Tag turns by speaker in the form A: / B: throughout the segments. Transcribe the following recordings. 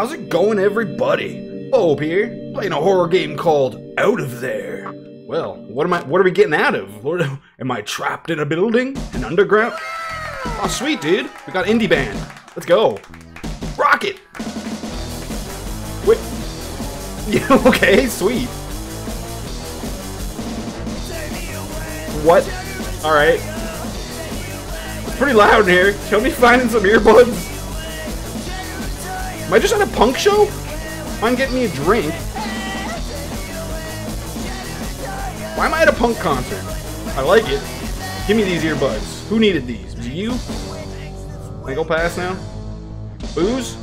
A: How's it going, everybody? Oh, Bob here, playing a horror game called Out of There. Well, what am I? What are we getting out of? What, am I trapped in a building, an underground? Oh, sweet, dude. We got indie band. Let's go. Rocket. Wait. Yeah. Okay. Sweet. What? All right. It's pretty loud in here. Show me finding some earbuds. Am I just at a punk show? I'm getting me a drink. Why am I at a punk concert? I like it. Give me these earbuds. Who needed these? It you? Can I go past now? Booze?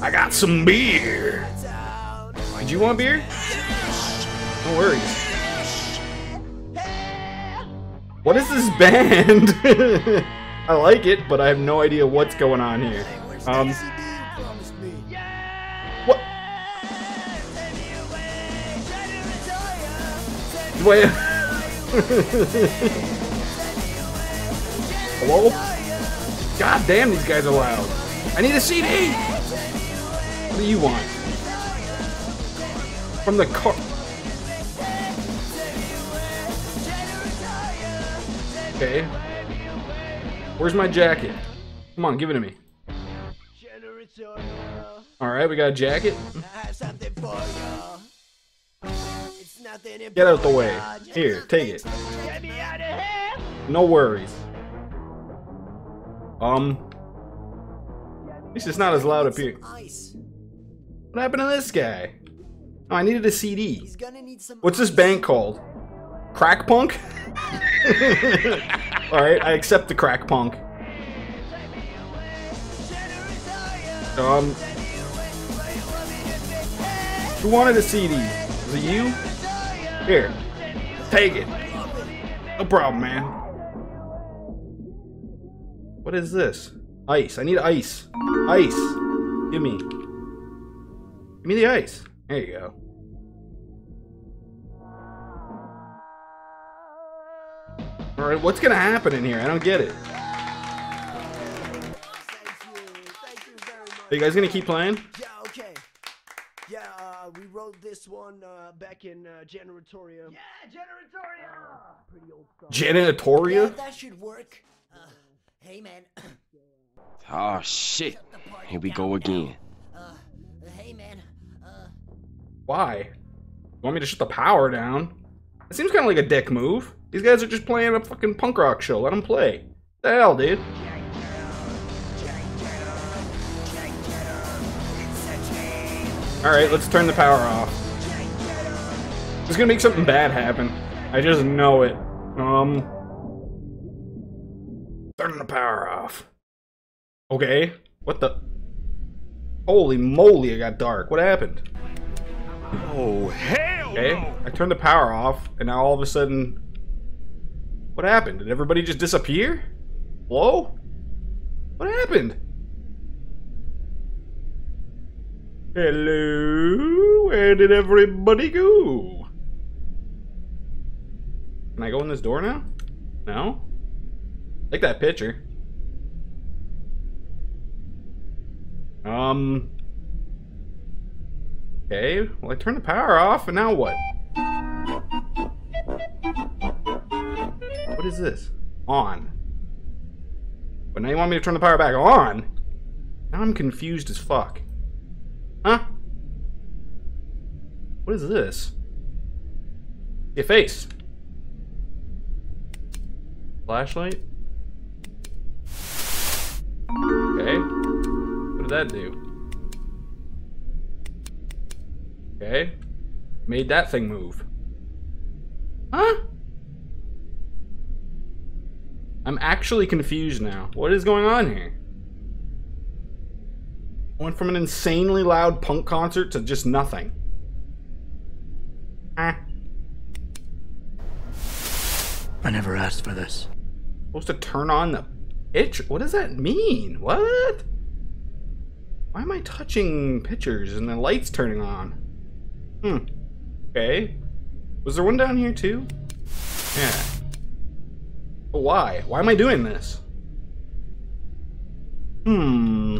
A: I got some beer. Did you want beer? No worries. What is this band? I like it, but I have no idea what's going on here. Um. What? Wait. Hello? God damn, these guys are loud. I need a CD! What do you want? From the car. Okay. Where's my jacket? Come on, give it to me. Alright, we got a jacket. Get out the way. Here, take it. No worries. Um. Least it's not as loud up here. What happened to this guy? Oh, I needed a CD. What's this band called? Crack Punk? Alright, I accept the Crack Punk. Um. Who wanted a CD? Was it you? Here. Take it. No problem, man. What is this? Ice. I need ice. Ice. Give me. Give me the ice. There you go. Alright, what's gonna happen in here? I don't get it. Are you guys gonna keep playing?
B: Yeah, okay. Yeah, uh, we wrote this one uh, back in uh, Generatoria. Yeah, Generatoria! Pretty old stuff.
A: Janitoria?
C: that should work. Uh, hey, man.
D: Oh shit. Here we go again.
C: Uh, hey, man. Uh,
A: Why? You want me to shut the power down? It seems kind of like a dick move. These guys are just playing a fucking punk rock show. Let them play. The hell, dude? Alright, let's turn the power off. It's gonna make something bad happen. I just know it. Um. Turn the power off. Okay. What the? Holy moly, it got dark. What happened?
D: Oh hell
A: Okay, I turned the power off, and now all of a sudden, what happened? Did everybody just disappear? Hello? What happened? Hello? Where did everybody go? Can I go in this door now? No? Like that picture. Um. Okay, well I turned the power off, and now what? What is this? On. But now you want me to turn the power back on? Now I'm confused as fuck. Huh? What is this? Your face. Flashlight? Okay. What did that do? Okay. Made that thing move. Huh? I'm actually confused now. What is going on here? Went from an insanely loud punk concert to just nothing. Ah.
E: I never asked for this.
A: Supposed to turn on the pitch? What does that mean? What? Why am I touching pictures and the lights turning on? Hmm. Okay. Was there one down here too? Yeah. But why? Why am I doing this? Hmm.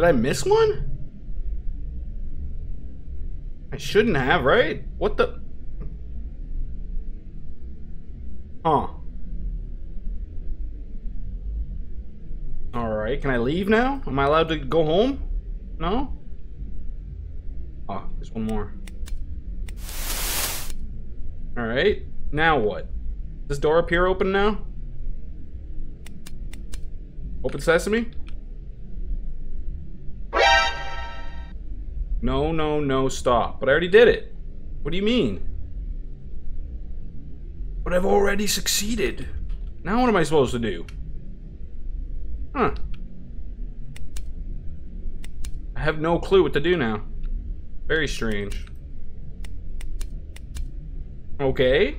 A: Did I miss one? I shouldn't have, right? What the? Huh. Alright, can I leave now? Am I allowed to go home? No? Oh, there's one more. Alright, now what? This door appear open now? Open sesame? No, no, no, stop. But I already did it. What do you mean? But I've already succeeded. Now what am I supposed to do? Huh. I have no clue what to do now. Very strange. Okay.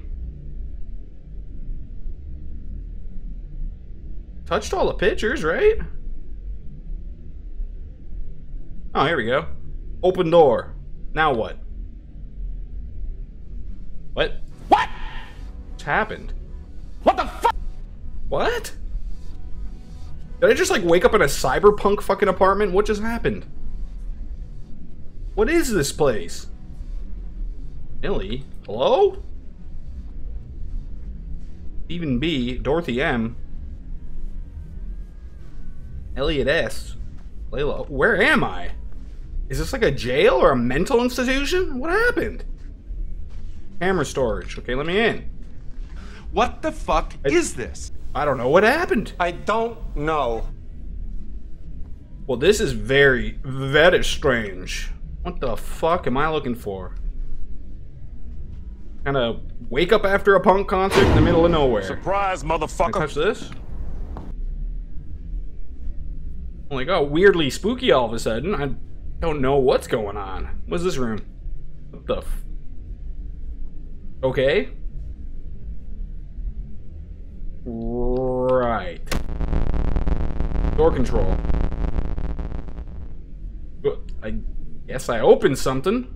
A: Touched all the pictures, right? Oh, here we go. Open door. Now what? What? What? What's happened? What the fuck? What? Did I just like wake up in a cyberpunk fucking apartment? What just happened? What is this place? Millie? Hello? Stephen B. Dorothy M. Elliot S. Layla. Where am I? Is this like a jail or a mental institution? What happened? Camera storage. Okay, let me in.
F: What the fuck
A: I-
F: is this?
A: I don't know what happened.
F: I don't know.
A: Well, this is very, very strange. What the fuck am I looking for? Kind of wake up after a punk concert in the middle of nowhere.
G: Surprise,
A: Can I
G: motherfucker.
A: touch this? Oh my god, weirdly spooky all of a sudden. I don't know what's going on. What's this room? What the f- Okay. Right. Door control. I guess I opened something.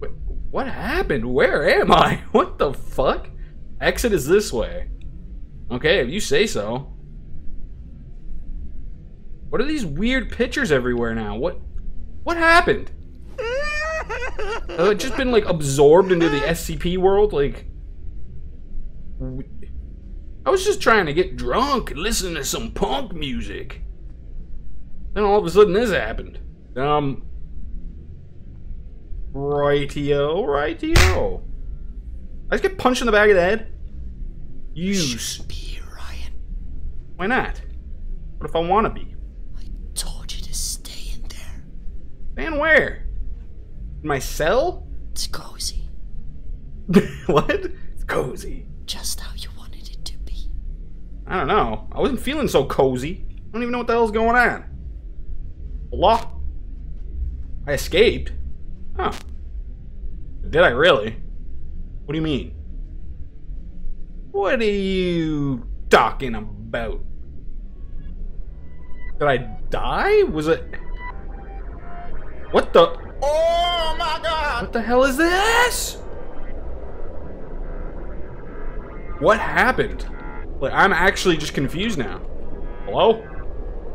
A: Wait, what happened? Where am I? What the fuck? Exit is this way. Okay, if you say so. What are these weird pictures everywhere now? What what happened? Have I just been like absorbed into the SCP world? Like I was just trying to get drunk and listen to some punk music. Then all of a sudden this happened. Um Rightio, rightio. I just get punched in the back of the head? You Use.
C: Be Ryan.
A: Why not? What if I want to be?
C: Told you to stay in there.
A: Man, where? In my cell?
C: It's cozy.
A: what? It's cozy.
C: Just how you wanted it to be.
A: I don't know. I wasn't feeling so cozy. I don't even know what the hell's going on. Allah. I escaped. Huh. Did I really? What do you mean? What are you talking about? Did I die? Was it... What the...
G: Oh my god!
A: What the hell is this? What happened? Like, I'm actually just confused now. Hello?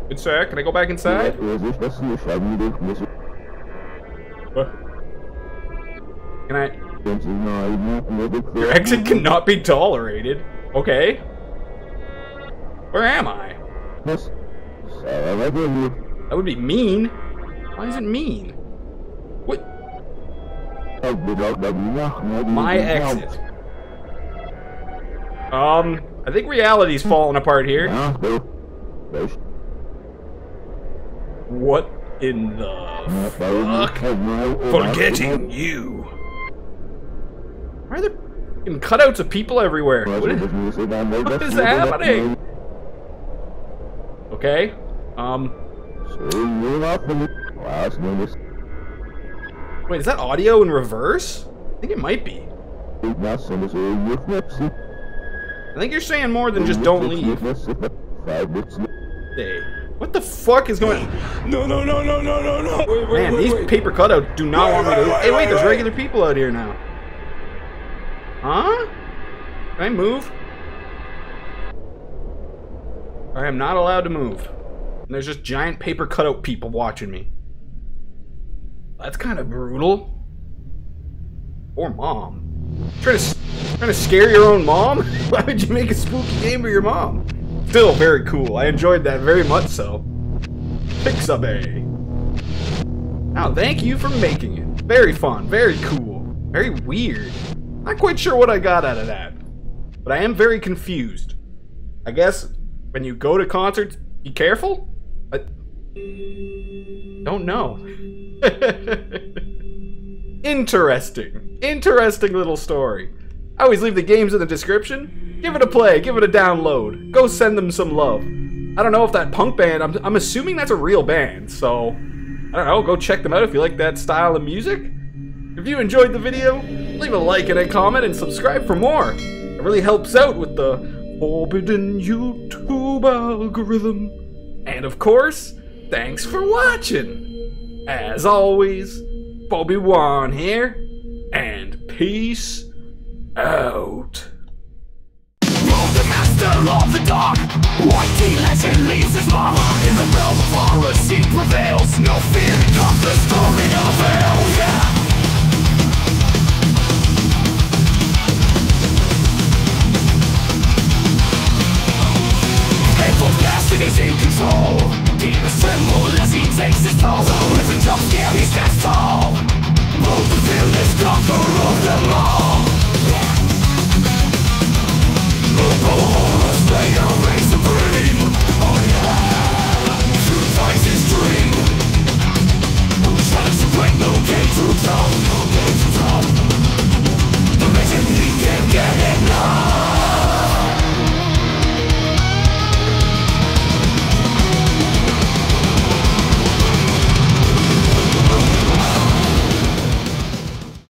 A: Good sir, can I go back inside? What? Can I... Your exit cannot be tolerated. Okay. Where am I? That would be mean. Why is it mean? What? My exit. Um, I think reality's falling apart here. What in the fuck? Forgetting you. Why are there cutouts of people everywhere? What is, what is happening? Okay. Um. Wait, is that audio in reverse? I think it might be. I think you're saying more than just don't leave. Hey, what the fuck is going?
G: No, no, no, no, no, no, no. Wait, wait,
A: Man,
G: wait,
A: these paper cutouts do not want me to. Hey, wait,
G: wait,
A: there's regular people out here now. Huh? Can I move? I am not allowed to move. And there's just giant paper cutout people watching me. That's kind of brutal. Or mom. Trying to, trying to scare your own mom? Why would you make a spooky game for your mom? Still very cool. I enjoyed that very much so. Pixabay. Now, thank you for making it. Very fun, very cool, very weird. Not quite sure what I got out of that. But I am very confused. I guess when you go to concerts, be careful? I don't know. Interesting. Interesting little story. I always leave the games in the description. Give it a play, give it a download. Go send them some love. I don't know if that punk band, I'm, I'm assuming that's a real band, so I don't know, go check them out if you like that style of music. If you enjoyed the video, leave a like and a comment and subscribe for more. It really helps out with the forbidden YouTube algorithm. And of course, thanks for watching. As always, Bobe-Wan here, and peace out.
H: the master of the dark White legend leaves his mama. In the realm of horror, prevails. No fear, the yeah